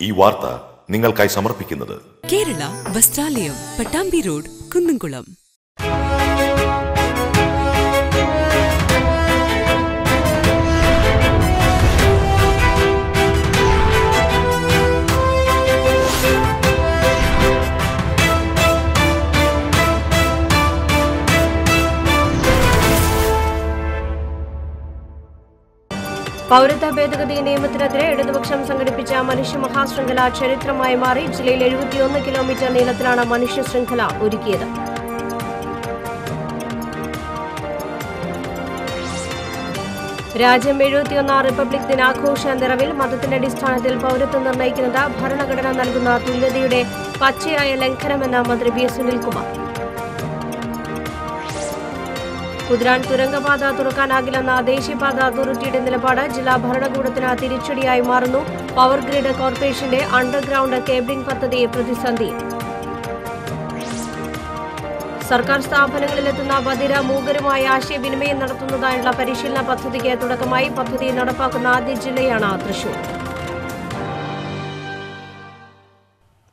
ഈ വാർത്ത നിങ്ങൾക്കായി സമർപ്പിക്കുന്നത്. കേരള വസ്ത്രാലയം പട്ടാമ്പി റോഡ് കുന്നംകുളം. പൗരത്വ ഭേദഗതി നിയമത്തിനെതിരെ ഇടതുപക്ഷം സംഘടിപ്പിച്ച മനുഷ്യ മഹാശൃംഖല ചരിത്രമായി മാറി ജില്ലയിൽ എഴുപത്തിയൊന്ന് കിലോമീറ്റർ നീളത്തിലാണ് മനുഷ്യ ശൃംഖല ഒരുക്കിയത്. രാജ്യം എഴുപത്തിയൊന്നാം റിപ്പബ്ലിക് ദിനാഘോഷ നിറവിൽ മതത്തിന്റെ അടിസ്ഥാനത്തിൽ പൌരത്വം നിർണയിക്കുന്നത് ഭരണഘടന നൽകുന്ന തുല്യതയുടെ പച്ചയായ ലംഘനമെന്ന് മന്ത്രി ബി സുനിൽകുമാർ. കുതിരാൻ തുരങ്കപാത തുറക്കാനാകില്ലെന്ന ദേശീയപാത അതോറിറ്റിയുടെ നിലപാട് ജില്ലാ ഭരണകൂടത്തിന് തിരിച്ചടിയായി മാറുന്നു. പവർ ഗ്രിഡ് കോർപ്പറേഷന്റെ അണ്ടർഗ്രൌണ്ട് കേബിളിംഗ് പദ്ധതി പ്രതിസന്ധി. സർക്കാർ സ്ഥാപനങ്ങളിലെത്തുന്ന വതിര മൂകരുമായി ആശയവിനിമയം നടത്തുന്നതായുള്ള പരിശീലന പദ്ധതിക്ക് തുടക്കമായി പദ്ധതി നടപ്പാക്കുന്ന ആദ്യ ജില്ലയാണ് തൃശൂർ.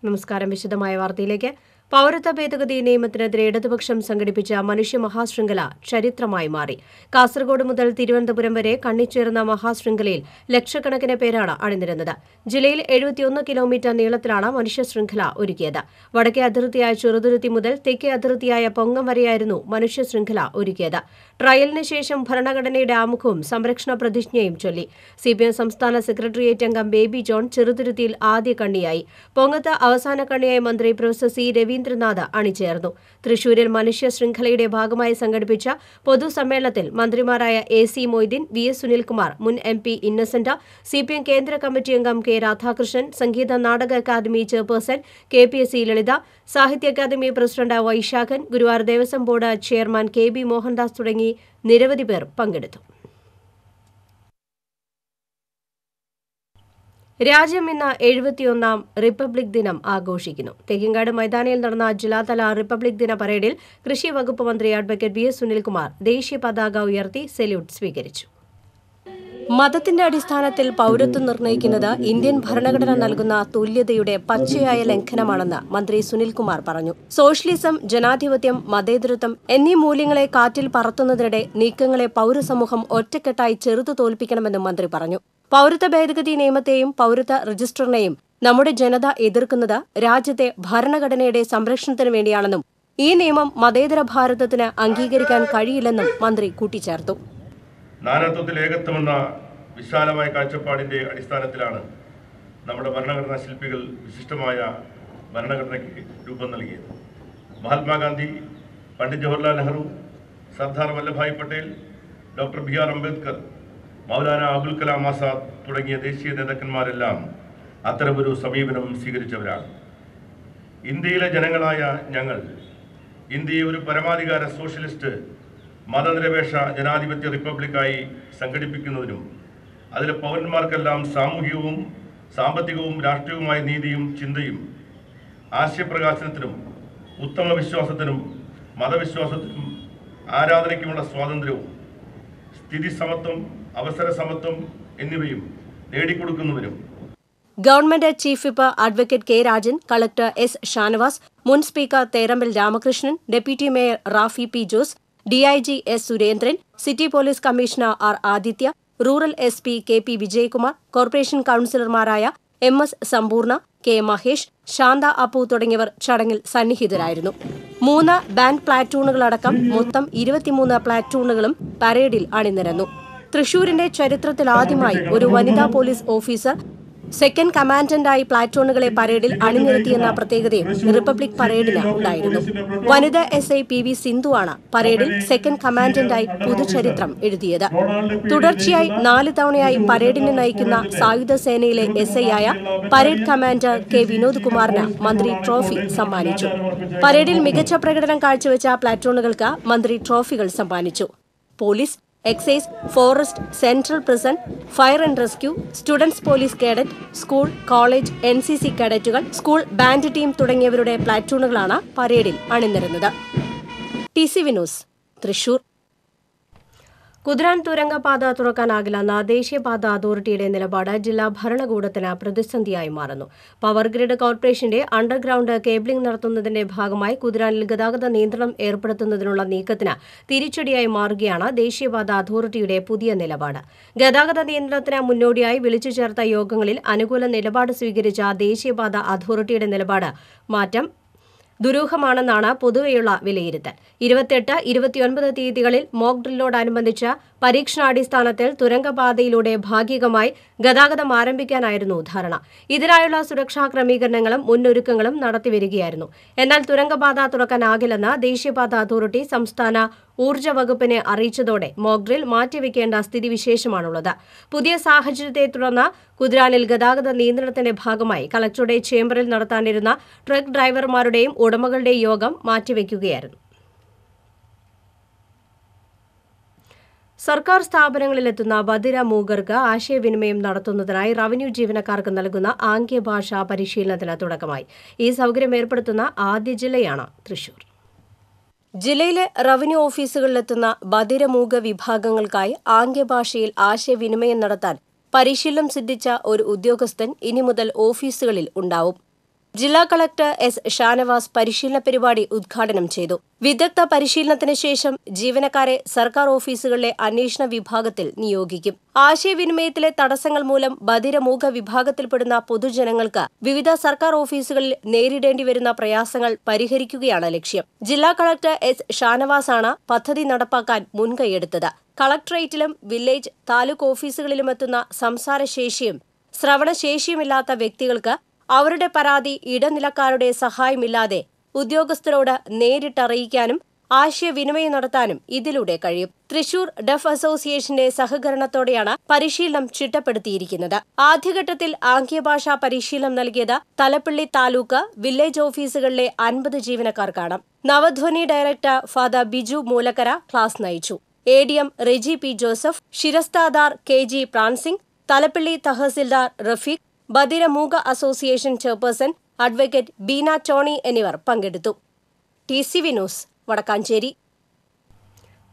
നമസ്കാരം. വിശദമായ വാർത്തയിലേക്ക് പൗരത്വ ഭേദഗതി നിയമത്തിനെതിരെ ഇടതുപക്ഷം സംഘടിപ്പിച്ച മനുഷ്യ മഹാശൃംഖല ചരിത്രമായി മാറി. കാസർഗോഡ് മുതൽ തിരുവനന്തപുരം വരെ കണ്ണിച്ചേർന്ന മഹാശൃംഖലയിൽ ലക്ഷക്കണക്കിന് പേരാണ് അണിനിരുന്നത്. ജില്ലയിൽ എഴുപത്തിയൊന്ന് കിലോമീറ്റർ നീളത്തിലാണ് മനുഷ്യ ശൃംഖല ഒരുക്കിയത്. വടക്കേ അതിർത്തിയായ ചെറുതുരുത്തി മുതൽ തെക്കേ അതിർത്തിയായ പൊങ്ങം വരെയായിരുന്നു മനുഷ്യ ശൃംഖല ഒരുക്കിയത്. ട്രയലിന് ശേഷം ഭരണഘടനയുടെ ആമുഖവും സംരക്ഷണ പ്രതിജ്ഞയും ചൊല്ലി. സിപിഎം സംസ്ഥാന സെക്രട്ടേറിയറ്റ് അംഗം ബേബി ജോൺ ചെറുതുരുത്തിയിൽ ആദ്യ കണ്ണിയായി. പൊങ്ങത്ത് അവസാന കണ്ണിയായ മന്ത്രി പ്രൊഫസർ സി രവീന്ദ്രനാഥ് അണിചേർന്നു. തൃശൂരിൽ മനുഷ്യ ശൃംഖലയുടെ ഭാഗമായി സംഘടിപ്പിച്ച പൊതുസമ്മേളനത്തിൽ മന്ത്രിമാരായ A C Moideen V S Sunilkumar മുൻ എം പി ഇന്നസെന്റ് എം കേന്ദ്ര കമ്മിറ്റി അംഗം K Radhakrishnan Sangeetha Nataka academy chairperson K P S C Lalitha സാഹിത്യ academy president Vaisakhan Guruvayur Devaswom board chairman K B Mohandas തുടങ്ങി നിരവധി പേർ പങ്കെടുത്തു. രാജ്യം ഇന്ന് എഴുപത്തിയൊന്നാം റിപ്പബ്ലിക് ദിനം ആഘോഷിക്കുന്നു. തെക്കിങ്കാട് മൈതാനിയിൽ നടന്ന ജില്ലാതല റിപ്പബ്ലിക് ദിന പരേഡിൽ കൃഷി വകുപ്പ് മന്ത്രി അഡ്വക്കേറ്റ് വി എസ് സുനിൽകുമാർ ദേശീയ പതാക ഉയർത്തി സല്യൂട്ട് സ്വീകരിച്ചു. മതത്തിന്റെ അടിസ്ഥാനത്തിൽ പൗരത്വം നിർണയിക്കുന്നത് ഇന്ത്യൻ ഭരണഘടന നൽകുന്ന തുല്യതയുടെ പച്ചയായ ലംഘനമാണെന്ന് മന്ത്രി സുനിൽകുമാർ പറഞ്ഞു. സോഷ്യലിസം ജനാധിപത്യം മതേതരത്വം എന്നീ മൂല്യങ്ങളെ കാറ്റിൽ പറത്തുന്നതിനിടെ നീക്കങ്ങളെ പൌരസമൂഹം ഒറ്റക്കെട്ടായി ചെറുതു തോൽപ്പിക്കണമെന്നും മന്ത്രി പറഞ്ഞു. പൌരത്വ ഭേദഗതി നിയമത്തെയും പൌരത്വ രജിസ്റ്ററിനെയും നമ്മുടെ ജനത എതിർക്കുന്നത് രാജ്യത്തെ ഭരണഘടനയുടെ സംരക്ഷണത്തിന് വേണ്ടിയാണെന്നും ഈ നിയമം മതേതര ഭാരതത്തിന് അംഗീകരിക്കാൻ കഴിയില്ലെന്നും മന്ത്രി കൂട്ടിച്ചേർത്തു. വിശാലമായ കാഴ്ചപ്പാടിന്റെ അടിസ്ഥാനത്തിലാണ് നമ്മുടെ ഭരണഘടനാ ശില്പികൾ വിശിഷ്ടമായ ഭരണഘടനയ്ക്ക് രൂപം നൽകിയത്. Mahatma Gandhi Pandit Jawaharlal Nehru Sardar Vallabhbhai Patel doctor B R Ambedkar Maulana Abul Kalam Azad തുടങ്ങിയ ദേശീയ നേതാക്കന്മാരെല്ലാം അത്തരമൊരു സമീപനം സ്വീകരിച്ചവരാണ്. ഇന്ത്യയിലെ ജനങ്ങളായ ഞങ്ങൾ ഇന്ത്യയെ ഒരു പരമാധികാര സോഷ്യലിസ്റ്റ് മതനിരപേക്ഷ ജനാധിപത്യ റിപ്പബ്ലിക്കായി സംഘടിപ്പിക്കുന്നതിനും അതിലെ പൗരന്മാർക്കെല്ലാം സാമൂഹികവും സാമ്പത്തികവും രാഷ്ട്രീയവുമായ നീതിയും ചിന്തയും ആശയപ്രകാശനത്തിനും ഉത്തമ വിശ്വാസത്തിനും മതവിശ്വാസത്തിനും ആരാധനയ്ക്കുമുള്ള സ്വാതന്ത്ര്യവും സ്ഥിതി സമത്വം അവസര സമത്വം എന്നിവയും നേടിക്കൊടുക്കുന്നതിനും government chief whip advocate K Rajan collector S Shanavas മുൻ speaker Therambil Ramakrishnan deputy mayor Rafi P Jose DIG S Surendran city police commissioner R Aditya rural S P K P Vijayakumar corporation കൌൺസിലർമാരായ M S Sampoorna K Mahesh Shantha Appu തുടങ്ങിയവർ ചടങ്ങിൽ സന്നിഹിതരായിരുന്നു. മൂന്ന് band പ്ലാറ്റൂണുകളടക്കം മൊത്തം ഇരുപത്തിമൂന്ന് പ്ലാറ്റൂണുകളും പരേഡിൽ അണിനിരന്നു. തൃശൂരിന്റെ ചരിത്രത്തിൽ ആദ്യമായി ഒരു വനിതാ പോലീസ് ഓഫീസർ സെക്കൻഡ് കമാൻഡന്റായി പ്ലാറ്റൂണുകളെ പരേഡിൽ അണിനിരത്തിയെന്ന പ്രത്യേകതയും റിപ്പബ്ലിക് പരേഡിന് ഉണ്ടായിരുന്നു. വനിതാ എസ് ഐ പി വി സിന്ധുവാണ് പരേഡിൽ സെക്കൻഡ് കമാൻഡന്റായി പുതുചരിത്രം എഴുതിയത്. തുടർച്ചയായി നാല് തവണയായി പരേഡിനെ നയിക്കുന്ന സായുധ സേനയിലെ എസ് ഐ ആയ പരേഡ് കമാൻഡർ കെ വിനോദ് കുമാറിന് മന്ത്രി ട്രോഫി സമ്മാനിച്ചു. പരേഡിൽ മികച്ച പ്രകടനം കാഴ്ചവെച്ച പ്ലാറ്റൂണുകൾക്ക് മന്ത്രി ട്രോഫികൾ സമ്മാനിച്ചു. Police excise forest central prison fire and rescue students police cadet school college N C C കേഡറ്റുകൾ school band team തുടങ്ങിയവരുടെ പ്ലാറ്റൂണുകളാണ് പരേഡിൽ അണിനിരുന്നത്. T C Vinos Thrissur. Kuthiran തുരങ്കപാത തുറക്കാനാകില്ലെന്ന ദേശീയപാത അതോറിറ്റിയുടെ നിലപാട് ജില്ലാ ഭരണകൂടത്തിന് പ്രതിസന്ധിയായി മാറുന്നു. പവർ ഗ്രിഡ് കോർപ്പറേഷന്റെ അണ്ടർഗ്രൌണ്ട് കേബിളിംഗ് നടത്തുന്നതിന്റെ ഭാഗമായി കുതിരാനിൽ ഗതാഗത നിയന്ത്രണം ഏർപ്പെടുത്തുന്നതിനുള്ള നീക്കത്തിന് തിരിച്ചടിയായി മാറുകയാണ് ദേശീയപാത അതോറിറ്റിയുടെ പുതിയ നിലപാട്. ഗതാഗത നിയന്ത്രണത്തിന് മുന്നോടിയായി വിളിച്ചു ചേർത്ത യോഗങ്ങളിൽ അനുകൂല നിലപാട് സ്വീകരിച്ച ദേശീയപാത അതോറിറ്റിയുടെ നിലപാട് മാറ്റം ദുരൂഹമാണെന്നാണ് പൊതുവെയുള്ള വിലയിരുത്തൽ. ഇരുപത്തിയെട്ട് ഇരുപത്തിയൊൻപത് തീയതികളിൽ മോക്ക് ഡ്രില്ലോടനുബന്ധിച്ച് പരീക്ഷണാടിസ്ഥാനത്തിൽ തുരങ്കപാതയിലൂടെ ഭാഗികമായി ഗതാഗതം ആരംഭിക്കാനായിരുന്നു ധാരണ ഇതിനായുള്ള സുരക്ഷാ ക്രമീകരണങ്ങളും മുന്നൊരുക്കങ്ങളും നടത്തിവരികയായിരുന്നു. എന്നാൽ തുരങ്കപാത തുറക്കാനാകില്ലെന്ന് ദേശീയപാത അതോറിറ്റി സംസ്ഥാന ഊർജ വകുപ്പിനെ അറിയിച്ചതോടെ മോഗ്രിൽ മാറ്റിവെക്കേണ്ട സ്ഥിതിവിശേഷമാണുള്ളത്. പുതിയ സാഹചര്യത്തെ തുടർന്ന് കുതിരാനിൽ ഗതാഗത നിയന്ത്രണത്തിന്റെ ഭാഗമായി കളക്ടറുടെ ചേംബറിൽ നടത്താനിരുന്ന ട്രക്ക് ഡ്രൈവർമാരുടെയും ഉടമകളുടെയും യോഗം മാറ്റിവെക്കുകയായിരുന്നു. സർക്കാർ സ്ഥാപനങ്ങളിലെത്തുന്ന ബധിര മൂകർക്ക് ആശയവിനിമയം നടത്തുന്നതിനായി റവന്യൂ ജീവനക്കാർക്ക് നൽകുന്ന ആംഗ്യഭാഷാ പരിശീലനത്തിന് തുടക്കമായി. ഈ സൗകര്യം ഏർപ്പെടുത്തുന്ന ആദ്യ ജില്ലയാണ് തൃശൂർ. ജില്ലയിലെ റവന്യൂ ഓഫീസുകളിലെത്തുന്ന ബധിരമൂക വിഭാഗങ്ങൾക്കായി ആംഗ്യഭാഷയിൽ ആശയവിനിമയം നടത്താൻ പരിശീലനം സിദ്ധിച്ച ഒരു ഉദ്യോഗസ്ഥൻ ഇനി മുതൽ ഓഫീസുകളിൽ ഉണ്ടാവും ജില്ലാ കളക്ടർ എസ് ഷാനവാസ് പരിശീലന പരിപാടി ഉദ്ഘാടനം ചെയ്തു. വിദഗ്ധ പരിശീലനത്തിന് ശേഷം ജീവനക്കാരെ സർക്കാർ ഓഫീസുകളിലെ അന്വേഷണ വിഭാഗത്തിൽ നിയോഗിക്കും. ആശയവിനിമയത്തിലെ തടസ്സങ്ങൾ മൂലം ബധിരമൂഖ വിഭാഗത്തിൽപ്പെടുന്ന പൊതുജനങ്ങൾക്ക് വിവിധ സർക്കാർ ഓഫീസുകളിൽ നേരിടേണ്ടി വരുന്ന പ്രയാസങ്ങൾ പരിഹരിക്കുകയാണ് ലക്ഷ്യം. ജില്ലാ കളക്ടർ എസ് ഷാനവാസാണ് പദ്ധതി നടപ്പാക്കാൻ മുൻകൈയെടുത്തത്. കളക്ടറേറ്റിലും വില്ലേജ് താലൂക്ക് ഓഫീസുകളിലുമെത്തുന്ന സംസാരശേഷിയും ശ്രവണശേഷിയുമില്ലാത്ത വ്യക്തികൾക്ക് അവരുടെ പരാതി ഇടനിലക്കാരുടെ സഹായമില്ലാതെ ഉദ്യോഗസ്ഥരോട് നേരിട്ടറിയിക്കാനും ആശയവിനിമയം നടത്താനും ഇതിലൂടെ കഴിയും. തൃശൂർ ഡഫ് അസോസിയേഷന്റെ സഹകരണത്തോടെയാണ് പരിശീലനം ചിട്ടപ്പെടുത്തിയിരിക്കുന്നത്. ആദ്യഘട്ടത്തിൽ ആംഗ്യഭാഷാ പരിശീലനം നൽകിയത് തലപ്പള്ളി താലൂക്ക് വില്ലേജ് ഓഫീസുകളിലെ അൻപത് ജീവനക്കാർക്കാണ്. Navadhwani director father Biju Moolakkara class നയിച്ചു. A D M Reji P Joseph ശിരസ്താദാർ K G പ്രാൻസിംഗ് Thalappilly tahsildar Rafeeq ബദിരമൂക association chairperson advocate Beena Tony എന്നിവർ പങ്കെടുത്തു. T C Vinos news Vadakkanchery.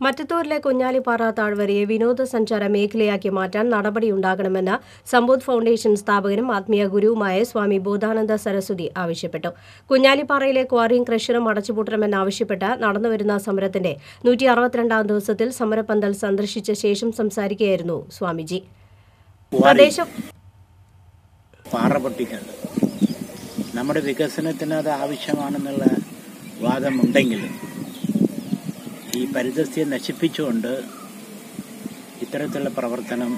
മറ്റത്തൂരിലെ Kunjalippara താഴ്വരയെ വിനോദസഞ്ചാര മേഖലയാക്കി മാറ്റാൻ നടപടിയുണ്ടാകണമെന്ന് സമ്പൂത് ഫൗണ്ടേഷൻ സ്ഥാപകനും ആത്മീയ ഗുരുവുമായ സ്വാമി ബോധാനന്ദ സരസ്വതി ആവശ്യപ്പെട്ടു. കുഞ്ഞാലിപ്പാറയിലെ ക്വാറിയും ക്രഷറും അടച്ചുപൂട്ടണമെന്നാവശ്യപ്പെട്ട് നടന്നുവരുന്ന സമരത്തിന്റെ നൂറ്റി അറുപത്തിരണ്ടാം ദിവസത്തിൽ സമരപന്തൽ സന്ദർശിച്ച ശേഷം സംസാരിക്കുകയായിരുന്നു സ്വാമിജി. പ്രദേശം പാറ പൊട്ടിക്കുന്നത് നമ്മുടെ വികസനത്തിന് അത് ആവശ്യമാണെന്നുള്ള വാദമുണ്ടെങ്കിലും ഈ പരിതസ്ഥിതി നശിപ്പിച്ചുകൊണ്ട് ഇത്തരത്തിലുള്ള പ്രവർത്തനം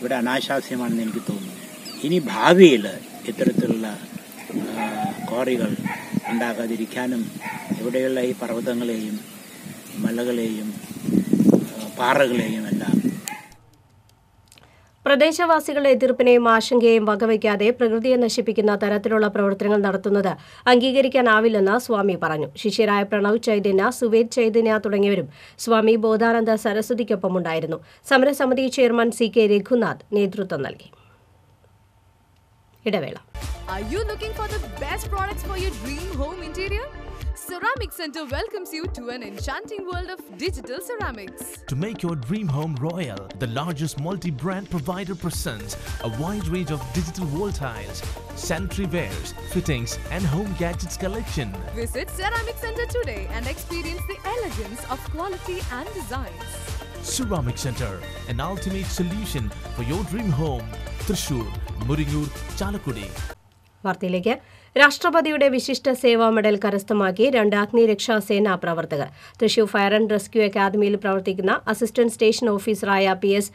ഇവിടെ അനാശാസ്യമാണെന്ന് എനിക്ക് തോന്നുന്നു. ഇനി ഭാവിയിൽ ഇത്തരത്തിലുള്ള ക്വാറികൾ ഉണ്ടാകാതിരിക്കാനും ഇവിടെയുള്ള ഈ പർവതങ്ങളെയും മലകളെയും പാറകളെയും എല്ലാം പ്രദേശവാസികളുടെ എതിർപ്പിനെയും ആശങ്കയെയും വകവയ്ക്കാതെ പ്രകൃതിയെ നശിപ്പിക്കുന്ന തരത്തിലുള്ള പ്രവർത്തനങ്ങൾ നടത്തുന്നത് അംഗീകരിക്കാനാവില്ലെന്ന് സ്വാമി പറഞ്ഞു. ശിഷ്യരായ പ്രണവ് ചൈതന്യ സുവേദ് ചൈതന്യ തുടങ്ങിയവരും സ്വാമി ബോധാനന്ദ സരസ്വതിക്കൊപ്പമുണ്ടായിരുന്നു. സമരസമിതി ചെയർമാൻ സി കെ രഘുനാഥ് നേതൃത്വം നൽകി. ഇടവേള. Are you looking for the best products for your dream home interior? Ceramic Center welcomes you to an enchanting world of digital ceramics. To make your dream home royal, the largest multi-brand provider presents a wide range of digital wall tiles, sanitary wares, fittings and home gadgets collection. Visit Ceramic Center today and experience the elegance of quality and designs. Ceramic Center, an ultimate solution for your dream home. Trishur, Murigur, Chalakudi. വാർത്തയിലേക്ക്. രാഷ്ട്രപതിയുടെ വിശിഷ്ട സേവാ medal കരസ്ഥമാക്കി രണ്ട് സേനാ പ്രവർത്തകർ. Thrissur fire and rescue അക്കാദമിയിൽ പ്രവർത്തിക്കുന്ന assistant station ഓഫീസറായ പി എസ്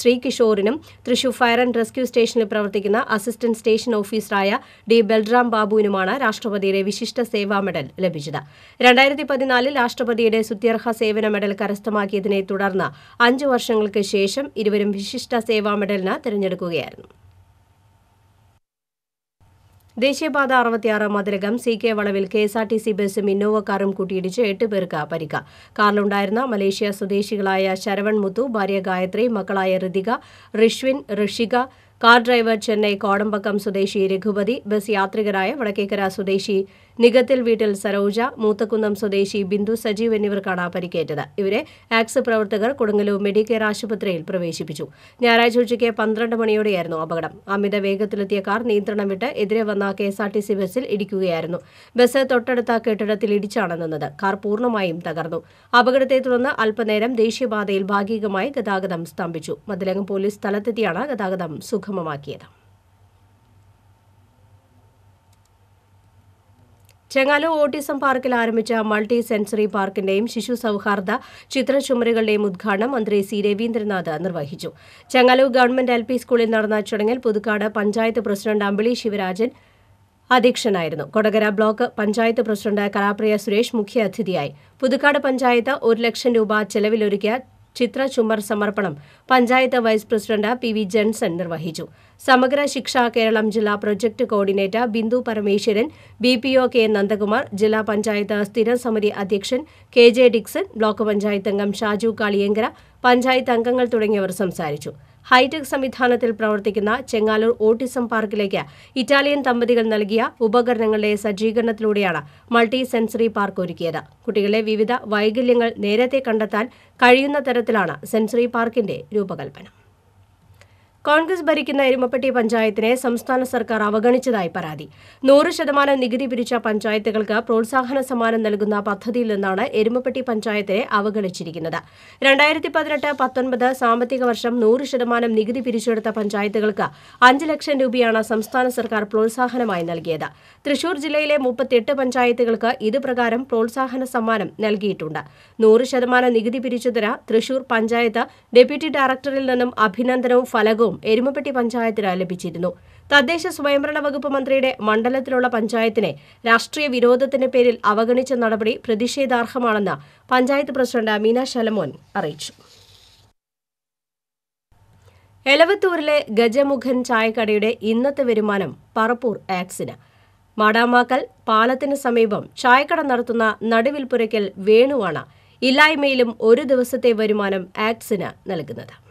ശ്രീകിഷോറിനും തൃശൂർ ഫയർ ആൻഡ് റെസ്ക്യൂ സ്റ്റേഷനിൽ പ്രവർത്തിക്കുന്ന അസിസ്റ്റന്റ് സ്റ്റേഷൻ ഓഫീസറായ ഡി ബൽറാം ബാബുവിനുമാണ് രാഷ്ട്രപതിയുടെ വിശിഷ്ട സേവാ മെഡൽ ലഭിച്ചത്. രണ്ടായിരത്തി പതിനാലിൽ രാഷ്ട്രപതിയുടെ സുത്യർഹ സേവന മെഡൽ കരസ്ഥമാക്കിയതിനെ തുടർന്ന് അഞ്ചു വർഷങ്ങൾക്ക് ശേഷം ഇരുവരും വിശിഷ്ട സേവാ മെഡലിന് തിരഞ്ഞെടുക്കുകയായിരുന്നു. ദേശീയപാത അറുപത്തിയാറ് മതിലകം സി കെ വളവിൽ K S R T C ബസും ഇന്നോവ കാറും കൂട്ടിയിടിച്ച് എട്ട് പേർക്ക് പരിക്ക കാറിലുണ്ടായിരുന്ന മലേഷ്യ സ്വദേശികളായ ശരവൺ മുത്തു ഭാര്യ ഗായത്രി മക്കളായ ഋതിക റിഷ്വിൻ ഋഷിക കാർ ഡ്രൈവർ ചെന്നൈ കോടമ്പക്കം സ്വദേശി രഘുപതി ബസ് യാത്രികരായ വടക്കേക്കര സ്വദേശി നികത്തിൽ വീട്ടിൽ സരോജ മൂത്തക്കുന്നം സ്വദേശി ബിന്ദു സജീവ് എന്നിവർക്കാണ് പരിക്കേറ്റത്. ഇവരെ ആക്സ് പ്രവർത്തകർ കൊടുങ്ങല്ലൂർ മെഡിക്കെയർ ആശുപത്രിയിൽ പ്രവേശിപ്പിച്ചു. ഞായറാഴ്ച ഉച്ചയ്ക്ക് പന്ത്രണ്ട് മണിയോടെയായിരുന്നു അപകടം. അമിത വേഗത്തിലെത്തിയ കാർ നിയന്ത്രണം വിട്ട് എതിരെ വന്ന K S R T C ബസ്സിൽ ഇടിക്കുകയായിരുന്നു. ബസ് തൊട്ടടുത്ത കെട്ടിടത്തിൽ ഇടിച്ചാണ് നിന്നത്. കാർ പൂർണമായും തകർന്നു. അപകടത്തെ തുടർന്ന് അല്പനേരം ദേശീയപാതയിൽ ഭാഗികമായി ഗതാഗതം സ്തംഭിച്ചു. മതിലകം പോലീസ് സ്ഥലത്തെത്തിയാണ് ഗതാഗതം സുഗമമാക്കിയത്. ചെങ്ങാലൂർ ഓട്ടിസം പാർക്കിൽ ആരംഭിച്ച മൾട്ടി സെൻസറി പാർക്കിന്റെയും ശിശു സൌഹാർദ്ദ ചിത്രചുമരുകളുടെയും ഉദ്ഘാടനം മന്ത്രി സി രവീന്ദ്രനാഥ് നിർവഹിച്ചു. ചെങ്ങാലോ ഗവൺമെന്റ് എൽ സ്കൂളിൽ നടന്ന ചടങ്ങിൽ പുതുക്കാട് പഞ്ചായത്ത് പ്രസിഡന്റ് അമ്പിളി ശിവരാജൻ അധ്യക്ഷനായിരുന്നു. കൊടകര ബ്ലോക്ക് പഞ്ചായത്ത് പ്രസിഡന്റ് കലാപ്രിയ സുരേഷ് മുഖ്യ അതിഥിയായി പുതുക്കാട് പഞ്ചായത്ത് ഒരു ലക്ഷം രൂപ ചെലവിലൊരുക്കിയ ചിത്ര ചുമർ സമർപ്പണം. Panchayat vice president P V Janson നിർവഹിച്ചു. സമഗ്ര ശിക്ഷ കേരളം ജില്ലാ project coordinator Bindu Parameswaran B P O K Nandakumar ജില്ലാ പഞ്ചായത്ത് സ്ഥിരം സമിതി അധ്യക്ഷൻ K J Dixon block panchayat അംഗം ഷാജു കാളിയങ്കര പഞ്ചായത്ത് അംഗങ്ങൾ തുടങ്ങിയവർ സംസാരിച്ചു. ഹൈടെക് സംവിധാനത്തിൽ പ്രവർത്തിക്കുന്ന ചെങ്ങാലൂർ ഓട്ടിസം പാർക്കിലേക്ക് ഇറ്റാലിയൻ ദമ്പതികൾ നൽകിയ ഉപകരണങ്ങളുടെ സജ്ജീകരണത്തിലൂടെയാണ് മൾട്ടി സെൻസറി പാർക്ക് ഒരുക്കിയത്. കുട്ടികളെ വിവിധ വൈകല്യങ്ങൾ നേരത്തെ കണ്ടെത്താൻ കഴിയുന്ന തരത്തിലാണ് സെൻസറി പാർക്കിന്റെ രൂപകൽപ്പന. കോൺഗ്രസ് ഭരിക്കുന്ന എരുമപ്പെട്ടി പഞ്ചായത്തിനെ സംസ്ഥാന സർക്കാർ അവഗണിച്ചതായി പരാതി. നൂറ് ശതമാനം നികുതി പിരിച്ച പഞ്ചായത്തുകൾക്ക് പ്രോത്സാഹന സമ്മാനം നൽകുന്ന പദ്ധതിയിൽ നിന്നാണ് എരുമപ്പെട്ടി പഞ്ചായത്തിനെ അവഗണിച്ചിരിക്കുന്നത്. രണ്ടായിരത്തി പതിനെട്ട് പത്തൊൻപത് സാമ്പത്തിക വർഷം നൂറ് ശതമാനം നികുതി പിരിച്ചെടുത്ത പഞ്ചായത്തുകൾക്ക് അഞ്ച് ലക്ഷം രൂപയാണ് സംസ്ഥാന സർക്കാർ പ്രോത്സാഹനമായി നൽകിയത്. തൃശൂർ ജില്ലയിലെ മുപ്പത്തിയെട്ട് പഞ്ചായത്തുകൾക്ക് ഇതുപ്രകാരം പ്രോത്സാഹന സമ്മാനം നൽകിയിട്ടുണ്ട്. നൂറ് ശതമാനം നികുതി പിരിച്ചതിന് തൃശൂർ പഞ്ചായത്ത് ഡെപ്യൂട്ടി ഡയറക്ടറിൽ നിന്നും അഭിനന്ദനവും ഫലകവും എരുമപ്പെട്ടി പഞ്ചായത്തിന് ലഭിച്ചിരുന്നു. തദ്ദേശ സ്വയംഭരണ വകുപ്പ് മന്ത്രിയുടെ മണ്ഡലത്തിലുള്ള പഞ്ചായത്തിനെ രാഷ്ട്രീയ വിരോധത്തിന്റെ പേരിൽ അവഗണിച്ച നടപടി പ്രതിഷേധാർഹമാണെന്ന് പഞ്ചായത്ത് പ്രസിഡന്റ് മീന ശലമോൻ അറിയിച്ചു. എലവത്തൂരിലെ ഗജമുഖൻ ചായക്കടയുടെ ഇന്നത്തെ വരുമാനം പറപ്പൂർ ആക്സിന്. മാടാമാക്കൽ പാലത്തിന് സമീപം ചായക്കട നടത്തുന്ന നടുവിൽപ്പുരയ്ക്കൽ വേണുവാണ് ഇല്ലായ്മയിലും ഒരു ദിവസത്തെ വരുമാനം ആക്സിന് നൽകുന്നത്.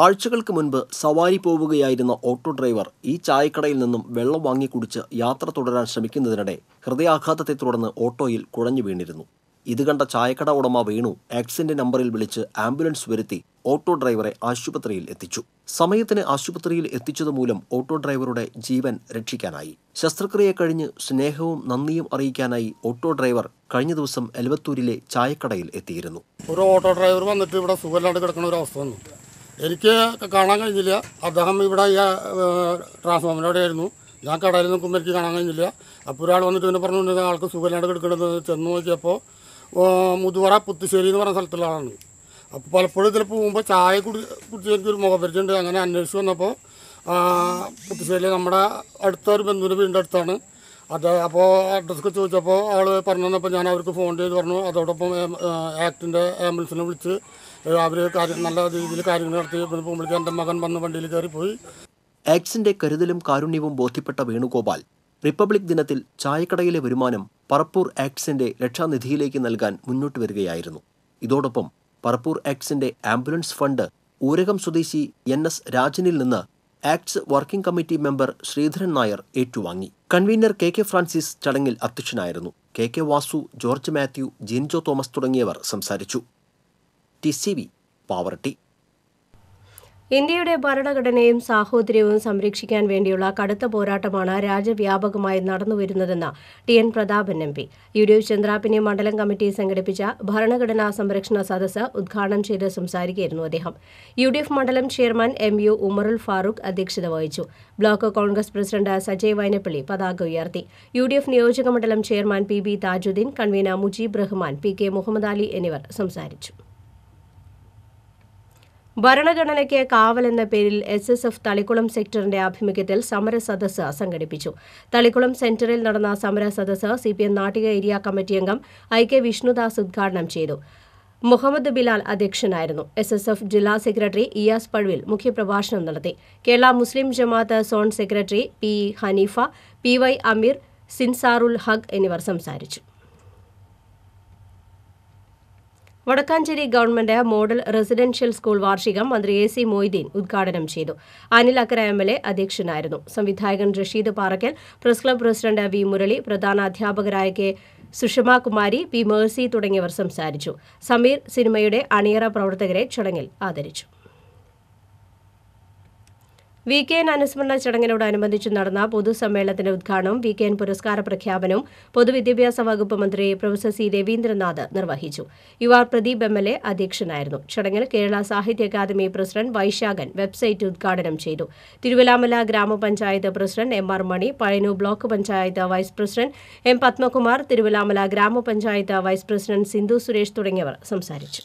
ആഴ്ചകൾക്ക് മുൻപ് സവാരി പോവുകയായിരുന്ന ഓട്ടോ ഡ്രൈവർ ഈ ചായക്കടയിൽ നിന്നും വെള്ളം വാങ്ങി കുടിച്ച് യാത്ര തുടരാൻ ശ്രമിക്കുന്നതിനിടെ ഹൃദയാഘാതത്തെ തുടർന്ന് ഓട്ടോയിൽ കുഴഞ്ഞു വീണിരുന്നു. ഇത് കണ്ട ചായക്കട ഉടമ വേണു ആക്സിഡന്റ് നമ്പറിൽ വിളിച്ച് ആംബുലൻസ് വരുത്തി ഓട്ടോ ഡ്രൈവറെ ആശുപത്രിയിൽ എത്തിച്ചു. സമയത്തിന് ആശുപത്രിയിൽ എത്തിച്ചതുമൂലം ഓട്ടോ ഡ്രൈവറുടെ ജീവൻ രക്ഷിക്കാനായി. ശസ്ത്രക്രിയ കഴിഞ്ഞ് സ്നേഹവും നന്ദിയും അറിയിക്കാനായി ഓട്ടോ ഡ്രൈവർ കഴിഞ്ഞ ദിവസം എലവത്തൂരിലെ ചായക്കടയിൽ എത്തിയിരുന്നു. ഒരു ഓട്ടോ ഡ്രൈവർ വന്നിട്ട് ഇവിടെ സുഖമില്ലാണ്ട് കിടക്കുന്ന ഒരു അവസ്ഥ വന്നു. എനിക്ക് കാണാൻ കഴിഞ്ഞില്ല. അദ്ദേഹം ഇവിടെ ഈ ട്രാൻസ്ഫോമറിന്റെ ആയിരുന്നു ഞാൻ കടയിൽ നിൽക്കുമ്പോൾ എനിക്ക് കാണാൻ കഴിഞ്ഞില്ല. അപ്പോൾ ഒരാൾ വന്നിട്ട് പിന്നെ പറഞ്ഞു ആൾക്ക് സുഖമില്ലാണ്ട് കിടക്കുന്നത് ചെന്ന് നോക്കിയപ്പോൾ മുതുവറ പുത്തുശ്ശേരി എന്ന് പറഞ്ഞ സ്ഥലത്തുള്ള ആളാണ്. അപ്പോൾ പലപ്പോഴും ഇതിൽ പോകുമ്പോൾ ചായ കുടി കുടിച്ച് എനിക്കൊരു മുഖപരിചയുണ്ട് അങ്ങനെ അന്വേഷിച്ച് വന്നപ്പോൾ പുത്തുശ്ശേരി നമ്മുടെ അടുത്ത ഒരു ബന്ധുവിന്റെ വീടിന്റെ അടുത്താണ്. അത് അപ്പോൾ അഡ്രസ്സൊക്കെ ചോദിച്ചപ്പോൾ ആൾ പറഞ്ഞു തന്നപ്പോൾ ഞാൻ അവർക്ക് ഫോൺ ചെയ്ത് പറഞ്ഞു. അതോടൊപ്പം ആക്ടിന്റെ ആംബുലൻസിനെ വിളിച്ച് അവർ കാര്യം നല്ല രീതിയിൽ കാര്യങ്ങൾ നടത്തി. പോകുമ്പോഴേക്കും എന്റെ മകൻ വന്ന് വണ്ടിയിൽ കയറിപ്പോയി ആക്സിന്റെ കരുതലും കാരുണ്യവും ബോധ്യപ്പെട്ട വേണുഗോപാൽ റിപ്പബ്ലിക് ദിനത്തിൽ ചായക്കടയിലെ വരുമാനം പറപ്പൂർ ആക്സിന്റെ രക്ഷാനിധിയിലേക്ക് നൽകാൻ മുന്നോട്ട് വരികയായിരുന്നു. ഇതോടൊപ്പം പറപ്പൂർ ആക്സിന്റെ ആംബുലൻസ് ഫണ്ട് ഊരകം സ്വദേശി എൻ എസ് രാജനിൽ നിന്ന് ACTS working committee member Sreedharan Nair ഏറ്റുവാങ്ങി. കൺവീനർ കെ കെ ഫ്രാൻസിസ് ചടങ്ങിൽ അധ്യക്ഷനായിരുന്നു. K K Vasu George Mathew Jinjo Thomas തുടങ്ങിയവർ സംസാരിച്ചു. ടി സി വി പാവറട്ടി ഇന്ത്യയുടെ ഭരണഘടനയും സാഹോദര്യവും സംരക്ഷിക്കാൻ വേണ്ടിയുള്ള കടുത്ത പോരാട്ടമാണ് രാജ്യവ്യാപകമായി നടന്നുവരുന്നതെന്ന് T N Prathapan M P. U Chandrapini മണ്ഡലം കമ്മിറ്റി സംഘടിപ്പിച്ച ഭരണഘടനാ സംരക്ഷണ സദസ്സ് ഉദ്ഘാടനം ചെയ്ത് സംസാരിക്കുകയായിരുന്നു അദ്ദേഹം. യുഡിഎഫ് മണ്ഡലം chairman M U Umarul Farooq അധ്യക്ഷത വഹിച്ചു. ബ്ലോക്ക് കോൺഗ്രസ് പ്രസിഡന്റ് സജയ് വൈനപ്പള്ളി പതാക ഉയർത്തി. യുഡിഎഫ് നിയോജക മണ്ഡലം chairman P B Thajudheen convener Mujeeb Rahman P K Muhammed Ali എന്നിവർ സംസാരിച്ചു. ഭരണഘടനയ്ക്ക് എന്ന പേരിൽ എസ് എസ് എഫ് തളിക്കുളം സെക്ടറിന്റെ ആഭിമുഖ്യത്തിൽ സമര സംഘടിപ്പിച്ചു. തളിക്കുളം സെന്ററിൽ നടന്ന സമര സദസ്സ് C P M Nattika area committee അംഗം ഐ കെ വിഷ്ണുദാസ് ഉദ്ഘാടനം ചെയ്തു. മുഹമ്മദ് ബിലാൽ അധ്യക്ഷനായിരുന്നു. എസ് എസ് എഫ് ജില്ലാ സെക്രട്ടറി ഇയാസ് പഴുവിൽ മുഖ്യപ്രഭാഷണം നടത്തി. Kerala Muslim Jamaath zone secretary P Haneefa P Y Ameer Sinsarul Haq എന്നിവർ സംസാരിച്ചു. Vadakkanchery government model residential school വാർഷികം മന്ത്രി എ സി മൊയ്തീൻ ഉദ്ഘാടനം ചെയ്തു. Anil Akkara M L A അധ്യക്ഷനായിരുന്നു. സംവിധായകൻ Rasheed Parakkal press club president V Murali പ്രധാന അധ്യാപകരായ K Sushama Kumari P Mercy തുടങ്ങിയവർ സംസാരിച്ചു. സമീർ സിനിമയുടെ അണിയറ പ്രവർത്തകരെ ചടങ്ങിൽ ആദരിച്ചു. വി കെ എൻ അനുസ്മരണ ചടങ്ങിനോടനുബന്ധിച്ച് നടന്ന പൊതുസമ്മേളനത്തിന്റെ ഉദ്ഘാടനം വി കെ എൻ പുരസ്കാര പ്രഖ്യാപനവും പൊതുവിദ്യാഭ്യാസ വകുപ്പ് മന്ത്രി പ്രൊഫസർ സി രവീന്ദ്രനാഥ് നിർവഹിച്ചു. U R Pradeep M L A അധ്യക്ഷനായിരുന്നു. ചടങ്ങിൽ കേരള സാഹിത്യ അക്കാദമി പ്രസിഡന്റ് വൈശാഖൻ വെബ്സൈറ്റ് ഉദ്ഘാടനം ചെയ്തു. Thiruvilwamala grama panchayat president M R Mani Pazhayannur block panchayat vice president M Padmakumar Thiruvilwamala grama panchayat vice president Sindhu Suresh തുടങ്ങിയവർ സംസാരിച്ചു.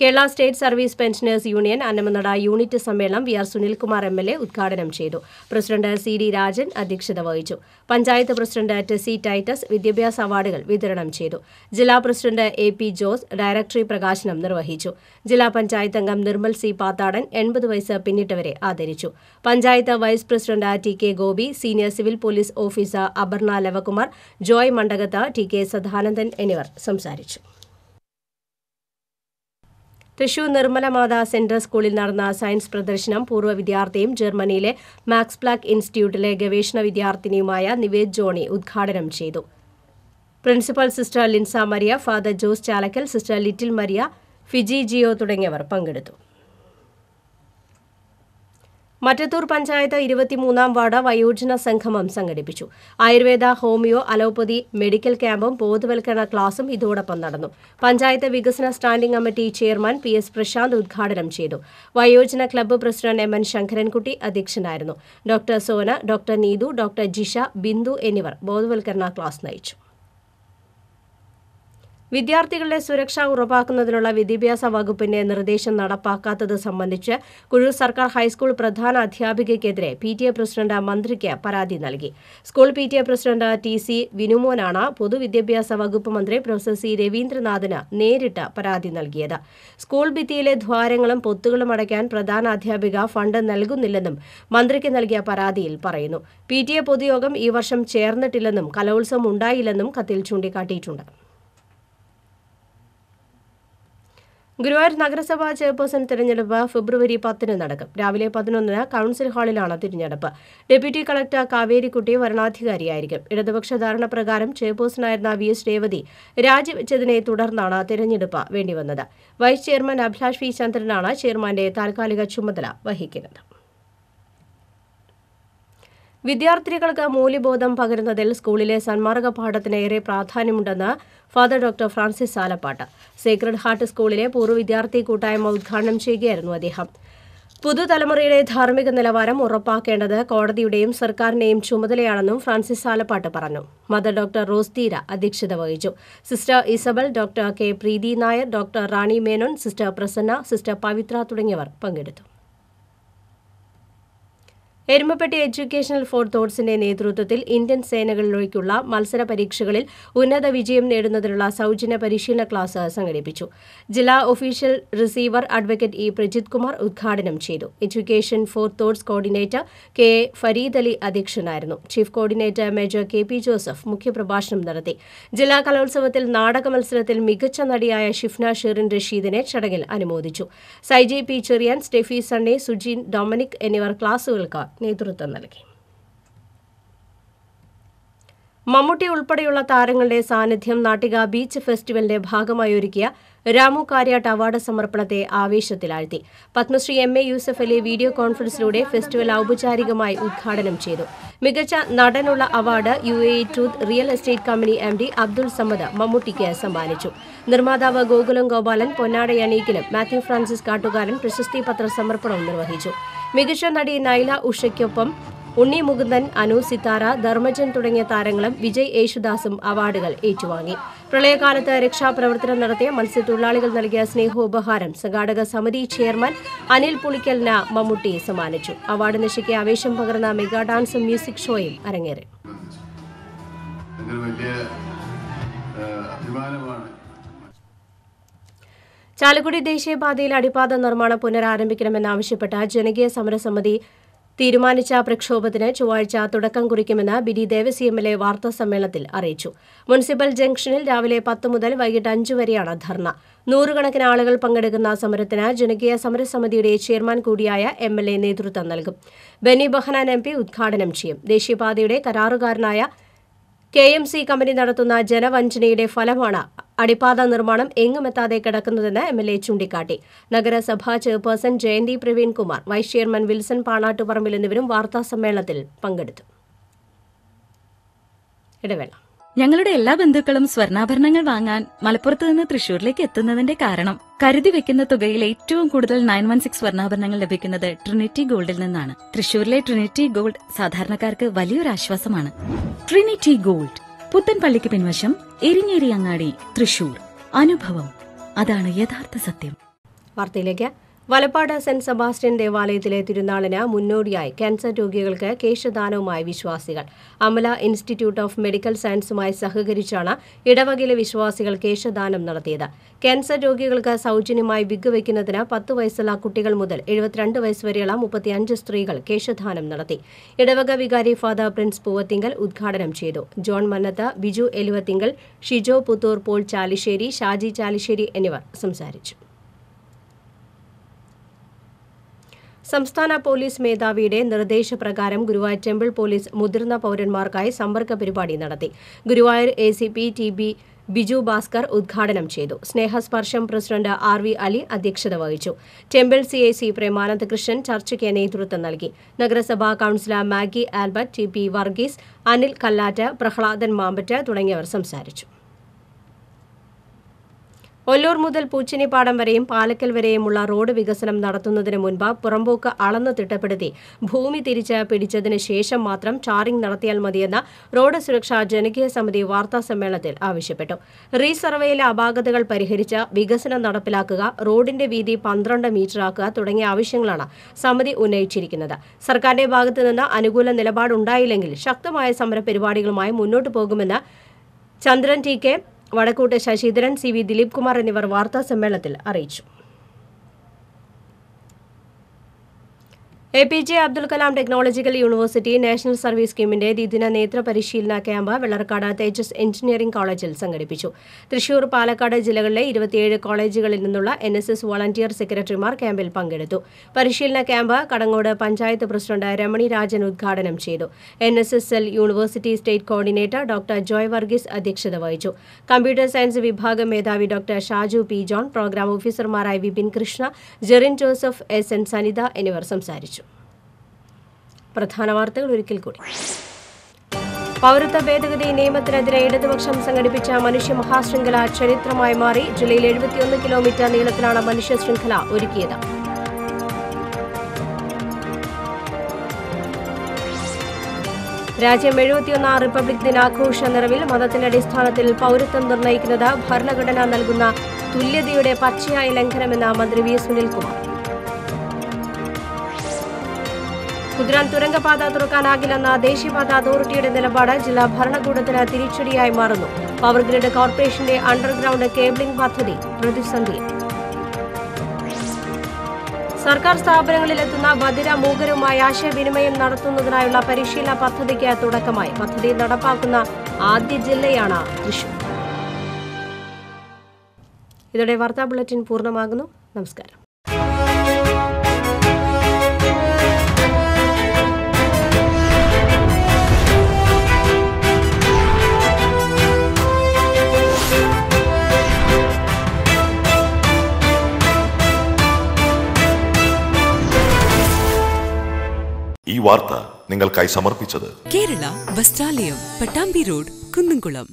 Kerala state service pensioners union Annamanada unit സമ്മേളനം V R Sunilkumar M L A ഉദ്ഘാടനം ചെയ്തു. President C D Rajan അധ്യക്ഷത വഹിച്ചു. Panchayat president Tessy Titus വിദ്യാഭ്യാസ അവാർഡുകൾ വിതരണം ചെയ്തു. ജില്ലാ president A P Jose directory പ്രകാശനം നിർവഹിച്ചു. ജില്ലാ പഞ്ചായത്ത് അംഗം നിർമ്മൽ സി പാത്താടൻ എൺപത് വയസ്സ് പിന്നിട്ടവരെ ആദരിച്ചു. Panchayat vice president T K Gopi senior civil police officer Aparna Lavakumar Joy Mandakath T K Sadanandan എന്നിവർ സംസാരിച്ചു. തൃശൂർ നിർമ്മല മാതാ സെൻട്രൽ സ്കൂളിൽ നടന്ന സയൻസ് പ്രദർശനം പൂർവ വിദ്യാർത്ഥിയും ജർമ്മനിയിലെ മാക്സ് പ്ലാക്ക് ഇൻസ്റ്റിറ്റ്യൂട്ടിലെ ഗവേഷണ വിദ്യാർത്ഥിനിയുമായ നിവേദ് ജോണി ഉദ്ഘാടനം ചെയ്തു. Principal sister Linsa Maria father Jose Chalakkal sister Little Maria Fiji Jio തുടങ്ങിയവർ പങ്കെടുത്തു. മറ്റത്തൂർ പഞ്ചായത്ത് ഇരുപത്തിമൂന്നാം വാർഡ് വയോജന സംഗമം സംഘടിപ്പിച്ചു. ആയുർവേദ ഹോമിയോ അലോപ്പതി മെഡിക്കൽ ക്യാമ്പും ബോധവൽക്കരണ ക്ലാസും ഇതോടൊപ്പം നടന്നു. പഞ്ചായത്ത് വികസന standing committee chairman P S Prasanth ഉദ്ഘാടനം ചെയ്തു. വയോജന club president M N Sankarankutty അധ്യക്ഷനായിരുന്നു. Doctor Sona doctor Neethu doctor Jisha Bindu എന്നിവർ ബോധവൽക്കരണ ക്ലാസ് നയിച്ചു. വിദ്യാർത്ഥികളുടെ സുരക്ഷ ഉറപ്പാക്കുന്നതിനുള്ള വിദ്യാഭ്യാസ വകുപ്പിന്റെ നിർദ്ദേശം നടപ്പാക്കാത്തത് സംബന്ധിച്ച് കുഴൂർ സർക്കാർ ഹൈസ്കൂൾ പ്രധാന അധ്യാപികയ്ക്കെതിരെ പി ടി എ പ്രസിഡന്റ് മന്ത്രിക്ക് പരാതി നൽകി. School P T A president T C വിനുമോനാണ് പൊതുവിദ്യാഭ്യാസ വകുപ്പ് മന്ത്രി പ്രൊഫസർ സി രവീന്ദ്രനാഥിന് നേരിട്ട് പരാതി നൽകിയത്. സ്കൂൾ ഭിത്തിയിലെ ദ്വാരങ്ങളും പൊത്തുകളും അടയ്ക്കാൻ പ്രധാന അധ്യാപിക ഫണ്ട് നൽകുന്നില്ലെന്നും മന്ത്രിക്ക് നൽകിയ പരാതിയിൽ പറയുന്നു. പി ടി എ പൊതുയോഗം ഈ വർഷം ചേർന്നിട്ടില്ലെന്നും കലോത്സവം ഉണ്ടായില്ലെന്നും കത്തിൽ ചൂണ്ടിക്കാട്ടിയിട്ടുണ്ട്. ഗുരുവായൂർ നഗരസഭാ ചെയർപേഴ്സൺ തിരഞ്ഞെടുപ്പ് ഫെബ്രുവരി പത്തിന് നടക്കും. രാവിലെ പതിനൊന്നിന് കൌൺസിൽ ഹാളിലാണ് തിരഞ്ഞെടുപ്പ്. ഡെപ്യൂട്ടി കളക്ടർ കാവേരിക്കുട്ടി വരണാധികാരിയായിരിക്കും. ഇടതുപക്ഷ ധാരണ പ്രകാരം ചെയർപേഴ്സണായിരുന്ന വി എസ് രേവതി രാജിവെച്ചതിനെ തുടർന്നാണ് തിരഞ്ഞെടുപ്പ് വേണ്ടിവന്നത്. വൈസ് ചെയർമാൻ അഭിലാഷ് വി ചന്ദ്രനാണ് ചെയർമാന്റെ താൽക്കാലിക ചുമതല വഹിക്കുന്നത്. വിദ്യാർത്ഥികൾക്ക് മൂല്യബോധം പകരുന്നതിൽ സ്കൂളിലെ സന്മാർഗ പാഠത്തിന് ഏറെ പ്രാധാന്യമുണ്ടെന്ന് father doctor Francis Alappat. Sacred heart സ്കൂളിലെ പൂർവ വിദ്യാർത്ഥി കൂട്ടായ്മ ഉദ്ഘാടനം ചെയ്യുകയായിരുന്നു അദ്ദേഹം. പുതുതലമുറയുടെ ധാർമ്മിക നിലവാരം ഉറപ്പാക്കേണ്ടത് കോടതിയുടെയും സർക്കാരിന്റെയും ചുമതലയാണെന്നും ഫ്രാൻസിസ് ആലപ്പാട്ട് പറഞ്ഞു. മദർ ഡോക്ടർ റോസ് തീര അധ്യക്ഷത വഹിച്ചു. Sister Isabel doctor K Preethi Nair doctor Rani Menon sister Prasanna sister Pavithra തുടങ്ങിയവർ പങ്കെടുത്തു. എരുമപ്പെട്ടി എഡ്യൂക്കേഷണൽ ഫോർ തോട്ട്സിന്റെ നേതൃത്വത്തിൽ ഇന്ത്യൻ സേനകളിലേക്കുള്ള മത്സര പരീക്ഷകളിൽ ഉന്നത വിജയം നേടുന്നതിനുള്ള സൗജന്യ പരിശീലന ക്ലാസ് സംഘടിപ്പിച്ചു. ജില്ലാ official receiver advocate E Prajith Kumar ഉദ്ഘാടനം ചെയ്തു. Education for thoughts coordinator K Fareed Ali അധ്യക്ഷനായിരുന്നു. Chief coordinator major K P Joseph മുഖ്യപ്രഭാഷണം നടത്തി. ജില്ലാ കലോത്സവത്തിൽ നാടക മത്സരത്തിൽ മികച്ച നടിയായ ഷിഫ്ന ഷെറിൻ റഷീദിനെ ചടങ്ങിൽ അനുമോദിച്ചു. Saiji P Cherian Steffi Sunny Sujeen Dominic എന്നിവർ ക്ലാസുകൾക്ക് നേതൃത്വം നൽകി. മമ്മൂട്ടി ഉൾപ്പെടെയുള്ള താരങ്ങളുടെ സാന്നിധ്യം നാട്ടിക ബീച്ച് ഫെസ്റ്റിവലിന്റെ ഭാഗമായി ഒരുക്കിയ രാമു കാര്യാട്ട് അവാർഡ് സമർപ്പണത്തെ ആവേശത്തിലാഴ്ത്തി. Padmashri M A Yusuff Ali video കോൺഫറൻസിലൂടെ ഫെസ്റ്റിവൽ ഔപചാരികമായി ഉദ്ഘാടനം ചെയ്തു. മികച്ച നടനുള്ള award U A truth real estate company M D Abdul Samad മമ്മൂട്ടിക്ക് സമ്മാനിച്ചു. നിർമ്മാതാവ് ഗോകുലം ഗോപാലൻ പൊന്നാട മാത്യു ഫ്രാൻസിസ് കാട്ടുകാരൻ പ്രശസ്തി പത്ര സമർപ്പണവും നിർവഹിച്ചു. മികച്ച നടി നൈല ഉഷയ്ക്കൊപ്പം ഉണ്ണി മുകുന്ദൻ അനു സിത്താര ധർമ്മജൻ തുടങ്ങിയ താരങ്ങളും വിജയ് യേശുദാസും അവാർഡുകൾ ഏറ്റുവാങ്ങി. പ്രളയകാലത്ത് രക്ഷാപ്രവർത്തനം നടത്തിയ മത്സ്യത്തൊഴിലാളികൾ നൽകിയ സ്നേഹോപഹാരം സംഘാടക സമിതി ചെയർമാൻ അനിൽ പുളിക്കലിന് മമ്മൂട്ടി സമ്മാനിച്ചു. അവാർഡ് നിശയ്ക്ക് ആവേശം പകർന്ന മെഗാ ഡാൻസും മ്യൂസിക് ഷോയും അരങ്ങേറി. അഭിമാനമാണ് ചാലക്കുടി ദേശീയപാതയിൽ അടിപ്പാത നിർമ്മാണം പുനരാരംഭിക്കണമെന്നാവശ്യപ്പെട്ട ജനകീയ സമരസമിതി തീരുമാനിച്ച പ്രക്ഷോഭത്തിന് ചൊവ്വാഴ്ച തുടക്കം കുറിക്കുമെന്ന് B D Devassy M L A വാർത്താസമ്മേളനത്തിൽ അറിയിച്ചു. മുനിസിപ്പൽ ജംഗ്ഷനിൽ രാവിലെ പത്ത് മുതൽ വൈകിട്ട് അഞ്ച് വരെയാണ് ധർണ. നൂറുകണക്കിന് ആളുകൾ പങ്കെടുക്കുന്ന സമരത്തിന് ജനകീയ സമരസമിതിയുടെ ചെയർമാൻ കൂടിയായ എം എൽ എ നേതൃത്വം നൽകും. ബെന്നി ബഹനാൻ എം പി ഉദ്ഘാടനം ചെയ്യും. ദേശീയപാതയുടെ കരാറുകാരനായ കെ എം സി കമ്പനി നടത്തുന്ന ജനവഞ്ചനയുടെ ഫലമാണ് അടിപ്പാത നിർമ്മാണം എങ്ങുമെത്താതെ കിടക്കുന്നതെന്ന് എം എൽ എ ചൂണ്ടിക്കാട്ടി. നഗരസഭാ chairperson Jayanthi Praveenkumar vice chairman Wilson Panattuparambil എന്നിവരും വാർത്താസമ്മേളനത്തിൽ പങ്കെടുത്തു. ഇടവേള. ഞങ്ങളുടെ എല്ലാ ബന്ധുക്കളും സ്വർണാഭരണങ്ങൾ വാങ്ങാൻ മലപ്പുറത്ത് നിന്ന് തൃശൂരിലേക്ക് എത്തുന്നതിന്റെ കാരണം കരുതി വെക്കുന്ന തുകയിൽ ഏറ്റവും കൂടുതൽ നയൻ വൺ സിക്സ് സ്വർണാഭരണങ്ങൾ ലഭിക്കുന്നത് ട്രിനിറ്റി ഗോൾഡിൽ നിന്നാണ്. തൃശൂരിലെ ട്രിനിറ്റി ഗോൾഡ് സാധാരണക്കാർക്ക് വലിയൊരു ആശ്വാസമാണ്. Trinity gold. പുത്തൻപള്ളിക്ക് പിൻവശം എരിഞ്ഞേരി അങ്ങാടി തൃശൂർ. അനുഭവം. അതാണ് യഥാർത്ഥ സത്യം. വാർത്തയിലേക്ക് വലപ്പാട് സെന്റ് സെബാസ്റ്റ്യൻ ദേവാലയത്തിലെ തിരുനാളിന് മുന്നോടിയായി ക്യാൻസർ രോഗികൾക്ക് കേശദാനവുമായി വിശ്വാസികൾ. അമല ഇൻസ്റ്റിറ്റ്യൂട്ട് ഓഫ് മെഡിക്കൽ സയൻസുമായി സഹകരിച്ചാണ് ഇടവകയിലെ വിശ്വാസികൾ കേശദാനം നടത്തിയത്. ക്യാൻസർ രോഗികൾക്ക് സൗജന്യമായി വിഗ് വയ്ക്കുന്നതിന് പത്ത് വയസ്സുള്ള കുട്ടികൾ മുതൽ എഴുപത്തിരണ്ട് വയസ്സ് വരെയുള്ള മുപ്പത്തിയഞ്ച് സ്ത്രീകൾ കേശദാനം നടത്തി. ഇടവക വികാരി ഫാദർ പ്രിൻസ് പൂവത്തിങ്കൽ ഉദ്ഘാടനം ചെയ്തു. ജോൺ മന്നത്ത് ബിജു എലുവത്തിങ്കൽ ഷിജോ പുത്തൂർ പോൾ ചാലിശ്ശേരി ഷാജി ചാലിശ്ശേരി എന്നിവർ സംസാരിച്ചു. സംസ്ഥാന പോലീസ് മേധാവിയുടെ നിർദ്ദേശപ്രകാരം ഗുരുവായൂർ ടെമ്പിൾ പോലീസ് മുതിർന്ന പൌരന്മാർക്കായി സമ്പർക്ക പരിപാടി നടത്തി. Guruvayur A C P T B Biju Bhaskar ഉദ്ഘാടനം ചെയ്തു. Snehasparsham president R V Ali അധ്യക്ഷത വഹിച്ചു. Temple C I C Premananda Krishnan ചർച്ചയ്ക്ക് നേതൃത്വം നൽകി. നഗരസഭാ councillor Maggie Albert T P Varghese Anil Kallat Prahladan Mambatt തുടങ്ങിയവർ സംസാരിച്ചു. ഒല്ലൂർ മുതൽ പൂച്ചിനിപ്പാടം വരെയും പാലക്കൽ വരെയുമുള്ള റോഡ് വികസനം നടത്തുന്നതിന് മുൻപ് പുറമ്പോക്ക് അളന്ന് തിട്ടപ്പെടുത്തി. ഭൂമി തിരിച്ച് പിടിച്ചതിന് ശേഷം മാത്രം ചാറിംഗ് നടത്തിയാൽ മതിയെന്ന് റോഡ് സുരക്ഷാ ജനകീയ സമിതി വാർത്താ സമ്മേളനത്തിൽ ആവശ്യപ്പെട്ടു. റീസർവേയിലെ അപാകതകൾ പരിഹരിച്ച് വികസനം നടപ്പിലാക്കുക റോഡിന്റെ വീതി പന്ത്രണ്ട് മീറ്ററാക്കുക തുടങ്ങിയ ആവശ്യങ്ങളാണ് സമിതി ഉന്നയിച്ചിരിക്കുന്നത്. സർക്കാരിന്റെ ഭാഗത്തുനിന്ന് അനുകൂല നിലപാടുണ്ടായില്ലെങ്കിൽ ശക്തമായ സമരപരിപാടികളുമായി മുന്നോട്ടു പോകുമെന്ന് Chandran T K Vadakkoot Sasidharan C V Dileep Kumar എന്നിവർ വാർത്താ സമ്മേളനത്തിൽ അറിയിച്ചു. A P J Abdul Kalam technological university national service സ്കീമിന്റെ ദ്വിദിന നേത്ര പരിശീലന ക്യാമ്പ് വെള്ളർക്കാട് തേജസ് എഞ്ചിനീയറിംഗ് കോളേജിൽ സംഘടിപ്പിച്ചു. തൃശൂർ പാലക്കാട് ജില്ലകളിലെ ഇരുപത്തിയേഴ് കോളേജുകളിൽ നിന്നുള്ള എൻ എസ് എസ് വോളണ്ടിയർ സെക്രട്ടറിമാർ ക്യാമ്പിൽ പങ്കെടുത്തു. പരിശീലന ക്യാമ്പ് കടങ്ങോട് പഞ്ചായത്ത് പ്രസിഡന്റ് രമണി രാജൻ ഉദ്ഘാടനം ചെയ്തു. N S S L university state coordinator doctor Joy Varghese അധ്യക്ഷത വഹിച്ചു. കമ്പ്യൂട്ടർ സയൻസ് വിഭാഗം മേധാവി doctor Shaju P John programme ഓഫീസർമാരായ Vipin Krishna Jerin Joseph S N Sanitha എന്നിവർ സംസാരിച്ചു. പ്രധാന വാർത്തകൾ ഒരിക്കൽ കൂടി. പൗരത്വ ഭേദഗതി നിയമത്തിനെതിരെ ഇടതുപക്ഷം സംഘടിപ്പിച്ച മനുഷ്യ മഹാശൃംഖല ചരിത്രമായി മാറി ജില്ലയിൽ എഴുപത്തിയൊന്ന് കിലോമീറ്റർ നീളത്തിലാണ് മനുഷ്യ ശൃംഖല ഒരുക്കിയത്. രാജ്യം എഴുപത്തിയൊന്നാം റിപ്പബ്ലിക് ദിനാഘോഷ നിറവിൽ മതത്തിന്റെ അടിസ്ഥാനത്തിൽ പൗരത്വം നിർണയിക്കുന്നത് ഭരണഘടന നൽകുന്ന തുല്യതയുടെ പച്ചയായ ലംഘനമെന്ന് മന്ത്രി വി സുനിൽകുമാർ. കുതിരാൻ തുരങ്കപാത തുറക്കാനാകില്ലെന്ന ദേശീയപാത അതോറിറ്റിയുടെ നിലപാട് ജില്ലാ ഭരണകൂടത്തിന് തിരിച്ചടിയായി മാറുന്നു. പവർ ഗ്രിഡ് കോർപ്പറേഷന്റെ അണ്ടർഗ്രൗണ്ട് കേബിളിംഗ് പദ്ധതി പ്രതിസന്ധി. സർക്കാർ സ്ഥാപനങ്ങളിലെത്തുന്ന ബധിര മൂകരുമായി ആശയവിനിമയം നടത്തുന്നതിനായുള്ള പരിശീലന പദ്ധതിക്ക് തുടക്കമായി. പദ്ധതി നടപ്പാക്കുന്ന ആദ്യ ജില്ലയാണ് തൃശൂർ. ഇതോടെ വാർത്താ ബുള്ളറ്റിൻ പൂർണമാകുന്നു. നമസ്കാരം. ഈ വാർത്ത നിങ്ങൾക്കായി സമർപ്പിച്ചത് കേരള വസ്ത്രാലയം പട്ടാമ്പി റോഡ് കുന്നംകുളം.